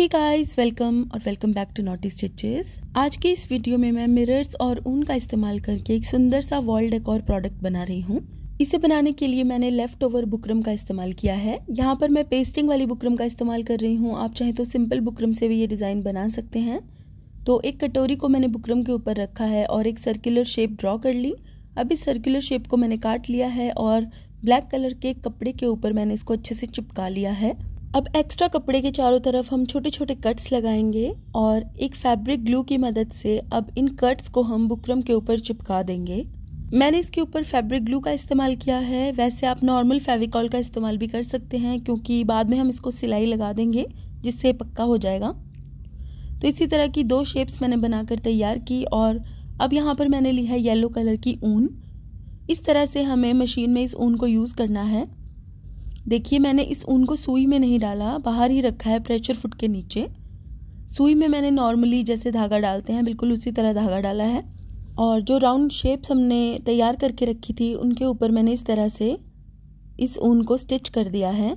ही guys welcome और welcome back to Notice Stitches आज के इस वीडियो में मैं मिरर्स और ऊन का इस्तेमाल करके एक सुंदर सा वॉल डेकोर प्रोडक्ट बना रही हूँ। इसे बनाने के लिए मैंने लेफ़्ट ओवर बुकरम का इस्तेमाल किया है। यहाँ पर मैं पेस्टिंग वाली बुकरम का इस्तेमाल कर रही हूँ। आप चाहें तो सिंपल बुकरम से भी ये डिज़ाइन बना सकते हैं। तो एक कटोरी को मैंने बुकरम के ऊपर रखा है और एक सर्कुलर शेप ड्रॉ कर ली। अब इस सर्कुलर शेप को मैंने काट लिया है और ब्लैक कलर के कपड़े के ऊपर मैंने इसको अच्छे से चिपका लिया है। अब एक्स्ट्रा कपड़े के चारों तरफ़ हम छोटे छोटे कट्स लगाएँगे और एक फैब्रिक ग्लू की मदद से अब इन कट्स को हम बुकरम के ऊपर चिपका देंगे। मैंने इसके ऊपर फैब्रिक ग्लू का इस्तेमाल किया है। वैसे आप नॉर्मल फेविकॉल का इस्तेमाल भी कर सकते हैं क्योंकि बाद में हम इसको सिलाई लगा देंगे, जिससे पक्का हो जाएगा। तो इसी तरह की दो शेप्स मैंने बनाकर तैयार की और अब यहाँ पर मैंने ली है येलो कलर की ऊन। इस तरह से हमें मशीन में इस ऊन को यूज़ करना है। देखिए, मैंने इस ऊन को सुई में नहीं डाला, बाहर ही रखा है प्रेशर फुट के नीचे। सुई में मैंने नॉर्मली जैसे धागा डालते हैं, बिल्कुल उसी तरह धागा डाला है। और जो राउंड शेप्स हमने तैयार करके रखी थी, उनके ऊपर मैंने इस तरह से इस ऊन को स्टिच कर दिया है।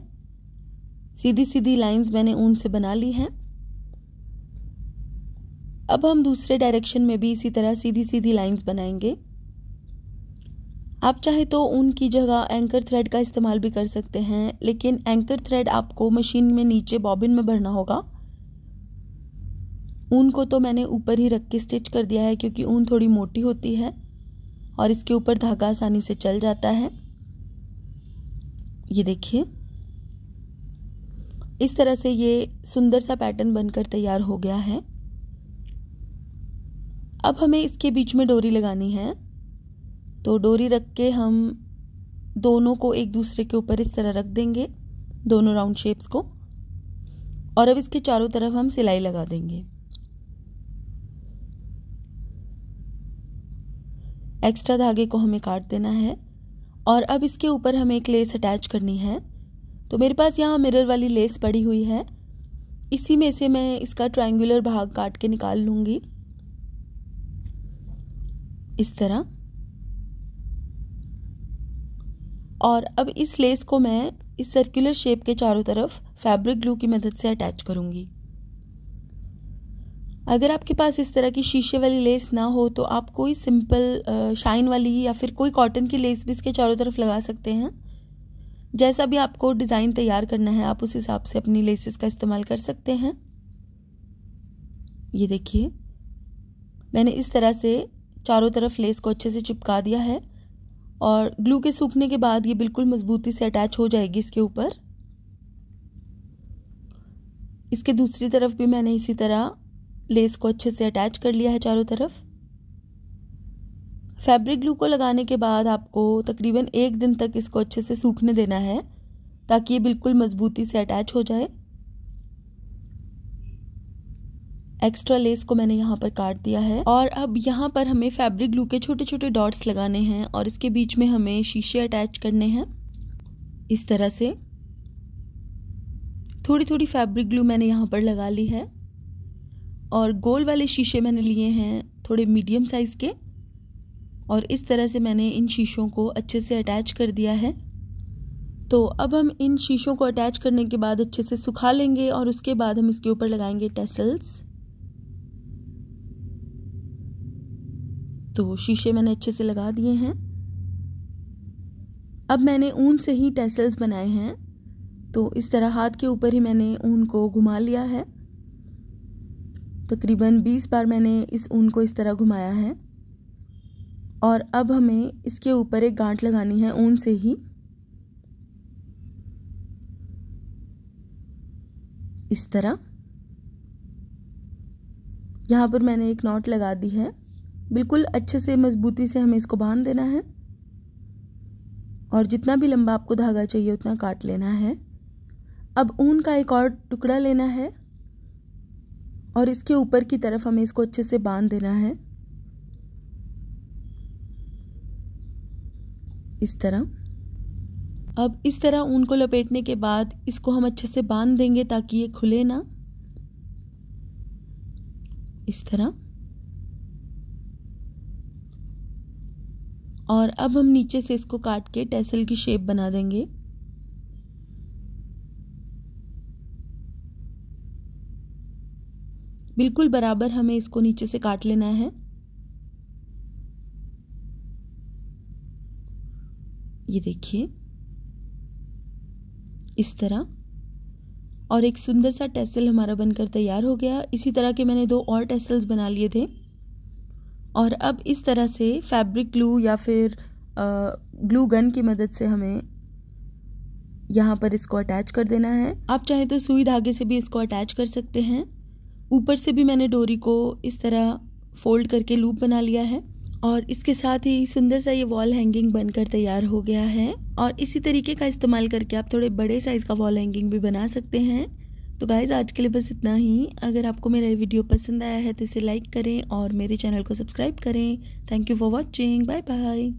सीधी सीधी लाइंस मैंने ऊन से बना ली हैं। अब हम दूसरे डायरेक्शन में भी इसी तरह सीधी सीधी लाइंस बनाएँगे। आप चाहे तो ऊन की जगह एंकर थ्रेड का इस्तेमाल भी कर सकते हैं, लेकिन एंकर थ्रेड आपको मशीन में नीचे बॉबिन में भरना होगा। ऊन को तो मैंने ऊपर ही रख के स्टिच कर दिया है क्योंकि ऊन थोड़ी मोटी होती है और इसके ऊपर धागा आसानी से चल जाता है। ये देखिए। इस तरह से ये सुंदर सा पैटर्न बनकर तैयार हो गया है। अब हमें इसके बीच में डोरी लगानी है। तो डोरी रख के हम दोनों को एक दूसरे के ऊपर इस तरह रख देंगे, दोनों राउंड शेप्स को। और अब इसके चारों तरफ़ हम सिलाई लगा देंगे। एक्स्ट्रा धागे को हमें काट देना है। और अब इसके ऊपर हमें एक लेस अटैच करनी है। तो मेरे पास यहाँ मिरर वाली लेस पड़ी हुई है। इसी में से मैं इसका ट्रायंगुलर भाग काट के निकाल लूँगी। इस तरह। और अब इस लेस को मैं इस सर्कुलर शेप के चारों तरफ़ फैब्रिक ग्लू की मदद से अटैच करूँगी। अगर आपके पास इस तरह की शीशे वाली लेस ना हो तो आप कोई सिंपल शाइन वाली या फिर कोई कॉटन की लेस भी इसके चारों तरफ़ लगा सकते हैं। जैसा भी आपको डिज़ाइन तैयार करना है, आप उस हिसाब से अपनी लेसेस का इस्तेमाल कर सकते हैं। ये देखिए, मैंने इस तरह से चारों तरफ़ लेस को अच्छे से चिपका दिया है। और ग्लू के सूखने के बाद ये बिल्कुल मजबूती से अटैच हो जाएगी इसके ऊपर। इसके दूसरी तरफ़ भी मैंने इसी तरह लेस को अच्छे से अटैच कर लिया है चारों तरफ़। फैब्रिक ग्लू को लगाने के बाद आपको तकरीबन एक दिन तक इसको अच्छे से सूखने देना है, ताकि ये बिल्कुल मजबूती से अटैच हो जाए। एक्स्ट्रा लेस को मैंने यहाँ पर काट दिया है। और अब यहाँ पर हमें फैब्रिक ग्लू के छोटे छोटे डॉट्स लगाने हैं और इसके बीच में हमें शीशे अटैच करने हैं। इस तरह से। थोड़ी थोड़ी फैब्रिक ग्लू मैंने यहाँ पर लगा ली है। और गोल वाले शीशे मैंने लिए हैं थोड़े मीडियम साइज़ के। और इस तरह से मैंने इन शीशों को अच्छे से अटैच कर दिया है। तो अब हम इन शीशों को अटैच करने के बाद अच्छे से सुखा लेंगे और उसके बाद हम इसके ऊपर लगाएँगे टेसल्स तो वो शीशे मैंने अच्छे से लगा दिए हैं। अब मैंने ऊन से ही टेसल्स बनाए हैं। तो इस तरह हाथ के ऊपर ही मैंने ऊन को घुमा लिया है। तकरीबन 20 बार मैंने इस ऊन को इस तरह घुमाया है। और अब हमें इसके ऊपर एक गांठ लगानी है ऊन से ही। इस तरह। यहाँ पर मैंने एक नॉट लगा दी है। बिल्कुल अच्छे से, मजबूती से हमें इसको बाँध देना है। और जितना भी लंबा आपको धागा चाहिए, उतना काट लेना है। अब ऊन का एक और टुकड़ा लेना है। और इसके ऊपर की तरफ़ हमें इसको अच्छे से बाँध देना है। इस तरह। अब इस तरह ऊन को लपेटने के बाद इसको हम अच्छे से बाँध देंगे ताकि ये खुले ना। इस तरह। और अब हम नीचे से इसको काट के टेसल की शेप बना देंगे। बिल्कुल बराबर हमें इसको नीचे से काट लेना है। ये देखिए। इस तरह। और एक सुंदर सा टेसल हमारा बनकर तैयार हो गया। इसी तरह के मैंने दो और टेसल्स बना लिए थे। और अब इस तरह से फैब्रिक ग्लू या फिर ग्लू गन की मदद से हमें यहाँ पर इसको अटैच कर देना है। आप चाहे तो सुई धागे से भी इसको अटैच कर सकते हैं। ऊपर से भी मैंने डोरी को इस तरह फोल्ड करके लूप बना लिया है और इसके साथ ही सुंदर सा ये वॉल हैंगिंग बनकर तैयार हो गया है। और इसी तरीके का इस्तेमाल करके आप थोड़े बड़े साइज़ का वॉल हैंगिंग भी बना सकते हैं। तो गाइज़ आज के लिए बस इतना ही। अगर आपको मेरा ये वीडियो पसंद आया है तो इसे लाइक करें और मेरे चैनल को सब्सक्राइब करें। Thank you for watching bye bye